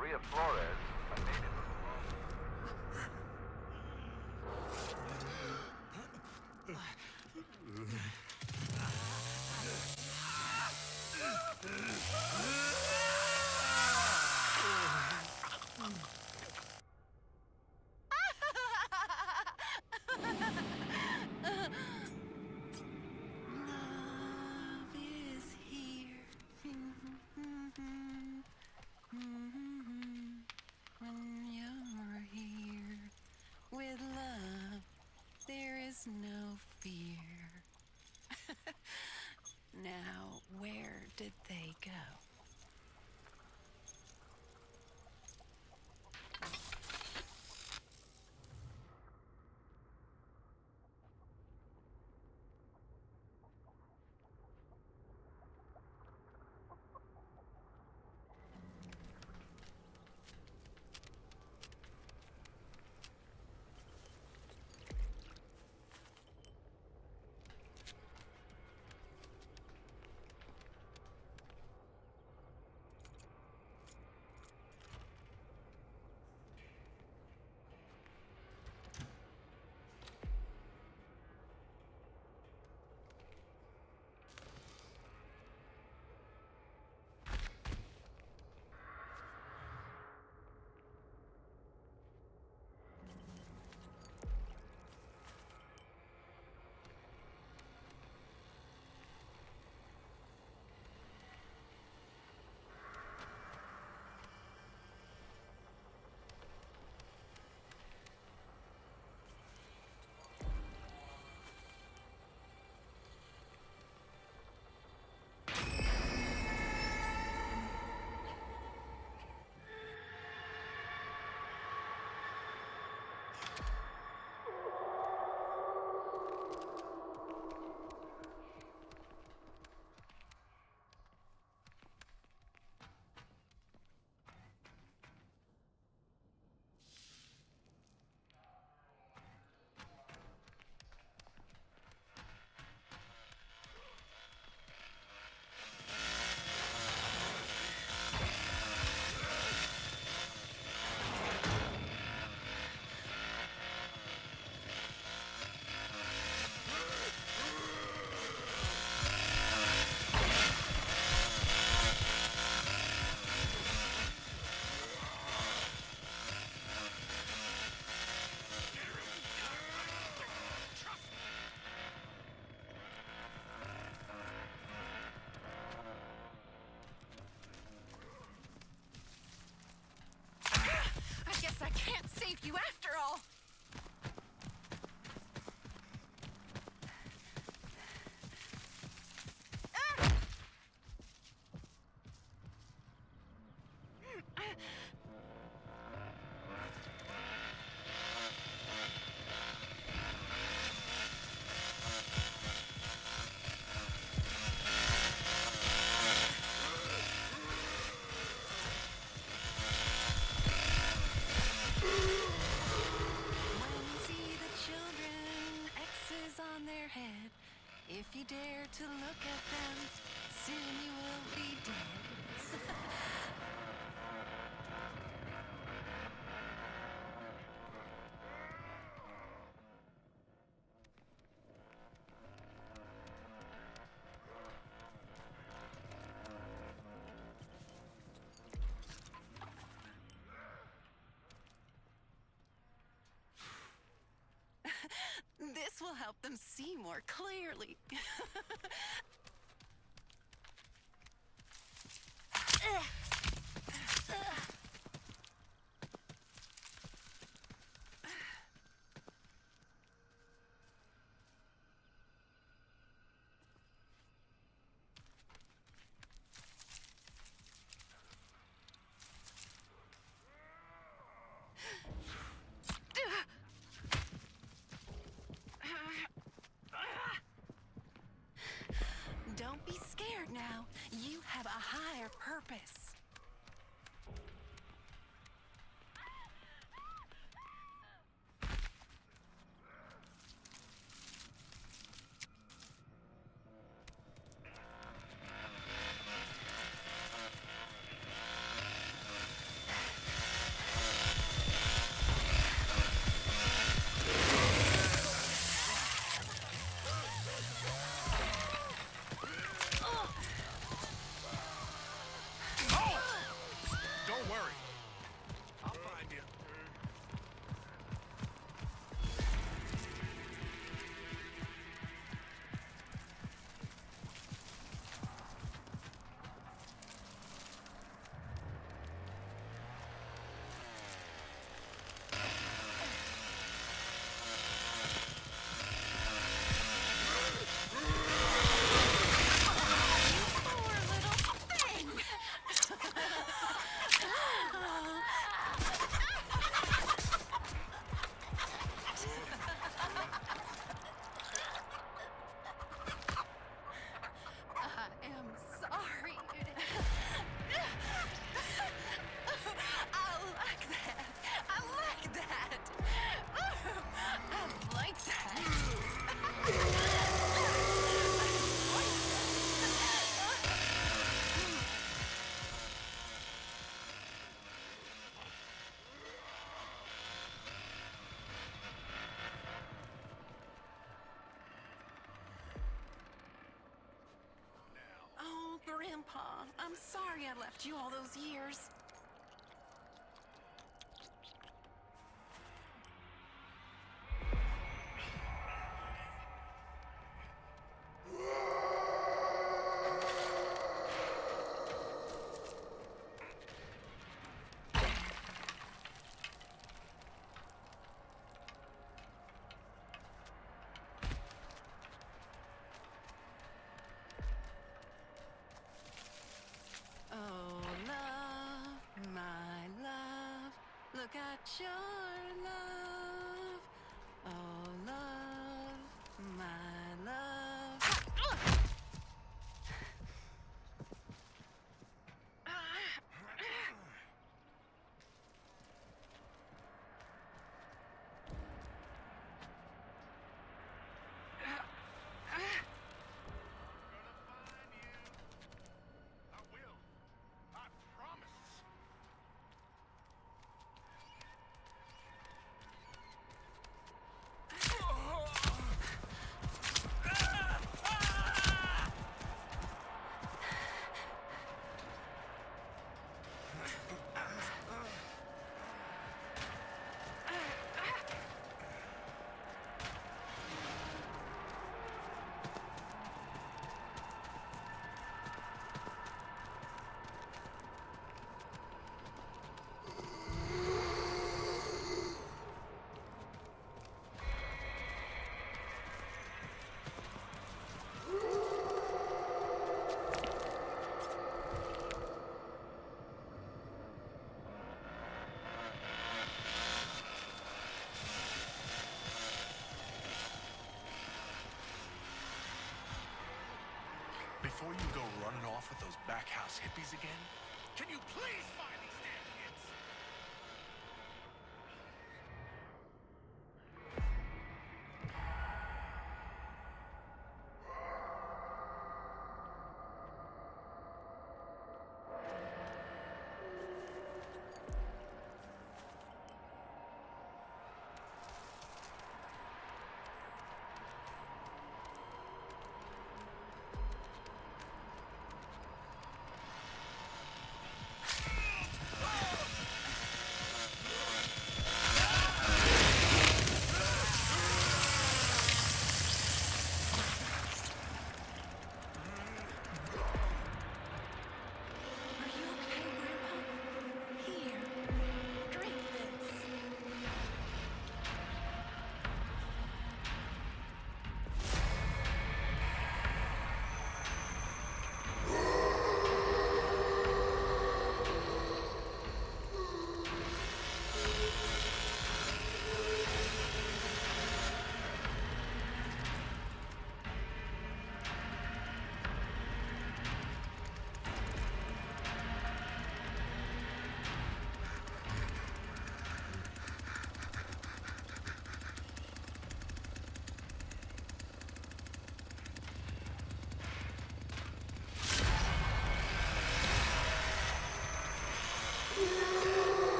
Maria Flores, a native you after? This will help them see more clearly. purpose. Oh, Grandpa, I'm sorry I left you all those years. 就 off with those back house hippies again, can you please